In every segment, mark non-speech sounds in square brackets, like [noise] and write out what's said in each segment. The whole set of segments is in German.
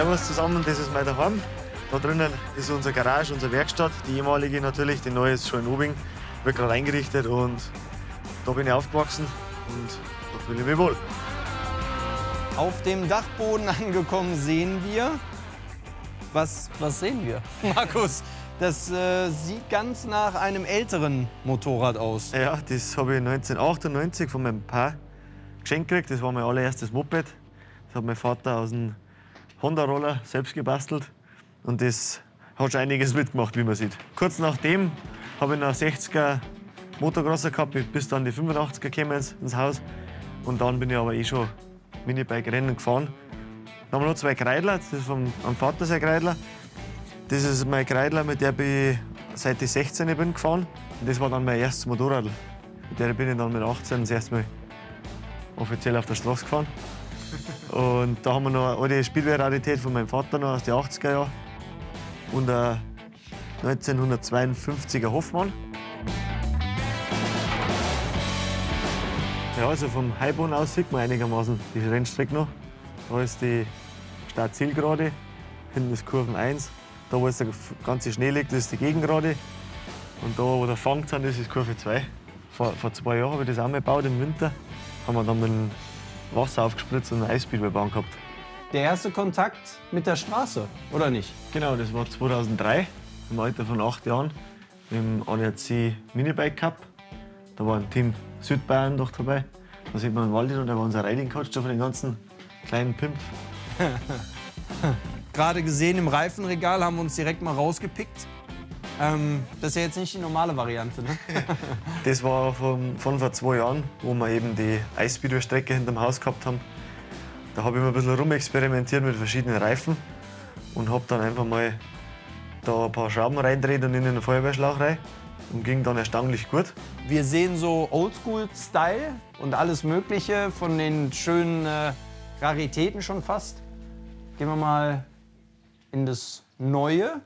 Servus zusammen, das ist mein Daheim. Da drinnen ist unsere Garage, unsere Werkstatt, die ehemalige natürlich, die neue ist schon in Obing, wird gerade eingerichtet und da bin ich aufgewachsen und da fühle ich mich wohl. Auf dem Dachboden [laughs] angekommen sehen wir. Was, was sehen wir? [laughs] Markus, das äh, sieht ganz nach einem älteren Motorrad aus. Ja, das habe ich 1998 von meinem Pa geschenkt gekriegt. Das war mein allererstes Moped. Das hat mein Vater aus dem Honda-Roller selbst gebastelt. Und das hat schon einiges mitgemacht, wie man sieht. Kurz nachdem habe ich noch 60er Motocrosser gehabt, bis dann die 85er gekommen ins Haus. Und dann bin ich aber eh schon Minibike-Rennen gefahren. Dann haben wir noch zwei Kreidler, das ist vom am Vater sein Kreidler. Das ist mein Kreidler, mit der ich seit ich 16 bin gefahren. Und das war dann mein erstes Motorrad. Mit der bin ich dann mit 18 das erste Mal offiziell auf der Straße gefahren. Und da haben wir noch eine alte Spielwehrrarität von meinem Vater noch aus den 80er Jahren. Und ein 1952er Hoffmann. Ja, also vom Highboden aus sieht man einigermaßen die Rennstrecke noch. Da ist die Startzielgerade, hinten ist Kurven 1. Da, wo der ganze Schnee liegt, ist die Gegengerade. Und da, wo der Fang das ist Kurve 2. Vor, vor zwei Jahren habe ich das auch mal gebaut im Winter. Haben wir dann mit Wasser aufgespritzt und ein Eisspielbein gehabt. Der erste Kontakt mit der Straße, oder nicht? Genau, das war 2003, im Alter von acht Jahren, im ADAC Minibike Cup. Da war ein Team Südbayern doch dabei. Da sieht man Waldi und da war unser Riding Coach da von den ganzen kleinen Pimp. [laughs] Gerade gesehen im Reifenregal haben wir uns direkt mal rausgepickt. Ähm, das ist ja jetzt nicht die normale Variante, ne? [laughs] Das war von, von vor zwei Jahren, wo wir eben die Eisbüro-Strecke hinterm Haus gehabt haben. Da habe ich mal ein bisschen rumexperimentiert mit verschiedenen Reifen und habe dann einfach mal da ein paar Schrauben reindreht und in den Feuerwehrschlauch rein und ging dann erstaunlich gut. Wir sehen so Oldschool-Style und alles Mögliche von den schönen äh, Raritäten schon fast. Gehen wir mal in das Neue.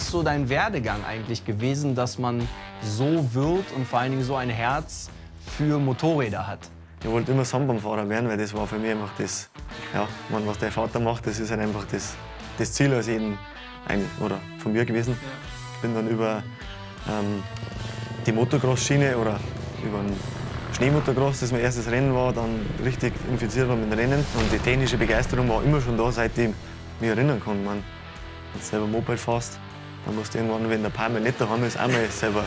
Ist so dein Werdegang eigentlich gewesen, dass man so wird und vor allen Dingen so ein Herz für Motorräder hat? Ich wollte immer Sandbahnfahrer werden, weil das war für mich einfach das, ja, man, was der Vater macht, das ist halt einfach das, das Ziel als jeden, ein, oder von mir gewesen. Ich bin dann über ähm, die Motocross-Schiene oder über ein Schneemotocross, das mein erstes Rennen war, dann richtig infiziert war mit dem Rennen. Und die technische Begeisterung war immer schon da, seit ich mich erinnern kann. Man, wenn du selber Moped fährst, dann musst du irgendwann, wenn der paar Mal nicht daheim ist, auch mal selber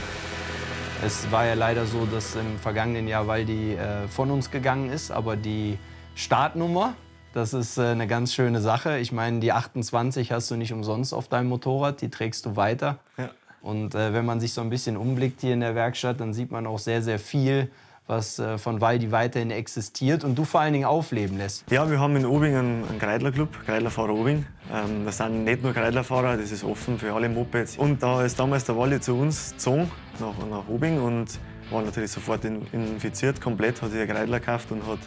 Es war ja leider so, dass im vergangenen Jahr Waldi äh, von uns gegangen ist, aber die Startnummer, das ist äh, eine ganz schöne Sache. Ich meine, die 28 hast du nicht umsonst auf deinem Motorrad, die trägst du weiter. Ja. Und äh, wenn man sich so ein bisschen umblickt hier in der Werkstatt, dann sieht man auch sehr, sehr viel, was äh, von Waldi weiterhin existiert und du vor allen Dingen aufleben lässt. Ja, wir haben in Obing einen, Kreidlerclub, Kreidlerfahrer Obing. Ähm, das sind nicht nur Kreidlerfahrer, das ist offen für alle Mopeds. Und da ist damals der Walli zu uns gezogen, nach, nach Obing, und war natürlich sofort in, infiziert, komplett, hat sich einen Kreidler gekauft und hat,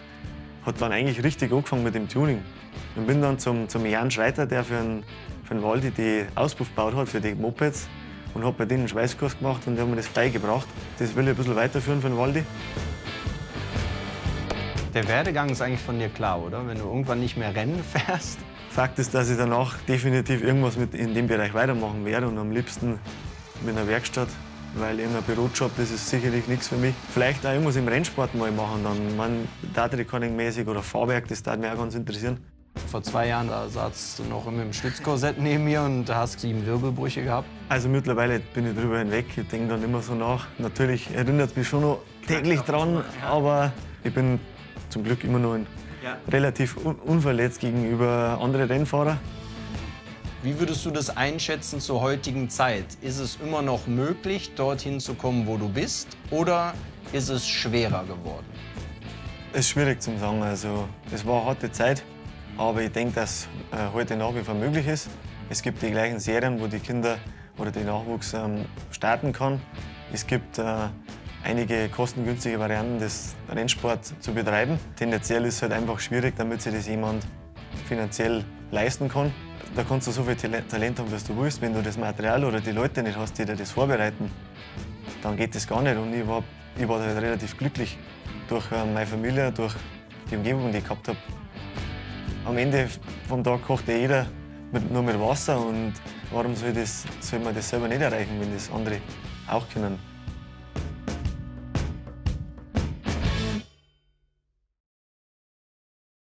hat dann eigentlich richtig angefangen mit dem Tuning. Und bin dann zum, zum Jan Schreiter, der für einen, für Waldi die Auspuff gebaut hat für die Mopeds, und habe bei denen einen Schweißkurs gemacht und die haben mir das beigebracht. Das will ich ein bisschen weiterführen für den Waldi. Der Werdegang ist eigentlich von dir klar, oder? Wenn du irgendwann nicht mehr Rennen fährst. Fakt ist, dass ich danach definitiv irgendwas mit in dem Bereich weitermachen werde und am liebsten mit einer Werkstatt, weil irgendein Bürojob, das ist sicherlich nichts für mich. Vielleicht auch irgendwas im Rennsport mal machen, dann man mäßig oder Fahrwerk, das würde mich auch ganz interessieren. Vor zwei Jahren da saßt du noch mit dem Stützkorsett neben mir und hast sieben Wirbelbrüche gehabt. Also mittlerweile bin ich drüber hinweg, ich denke dann immer so nach. Natürlich erinnert es mich schon noch täglich dran, aber ich bin zum Glück immer noch ein relativ un unverletzt gegenüber anderen Rennfahrern. Wie würdest du das einschätzen zur heutigen Zeit? Ist es immer noch möglich, dorthin zu kommen, wo du bist? Oder ist es schwerer geworden? Es ist schwierig zu sagen. Also, es war eine harte Zeit, aber ich denke, dass äh, heute nach wie vor möglich ist. Es gibt die gleichen Serien, wo die Kinder oder der Nachwuchs ähm, starten kann. Es gibt äh, einige kostengünstige Varianten, des Rennsport zu betreiben. Tendenziell ist es halt einfach schwierig, damit sich das jemand finanziell leisten kann. Da kannst du so viel Talent haben, was du willst. Wenn du das Material oder die Leute nicht hast, die dir das vorbereiten, dann geht das gar nicht. Und ich war, ich war halt relativ glücklich durch äh, meine Familie, durch die Umgebung, die ich gehabt habe. Am Ende vom Tag kocht ja jeder mit, nur mit Wasser und warum soll, das, soll man das selber nicht erreichen, wenn das andere auch können?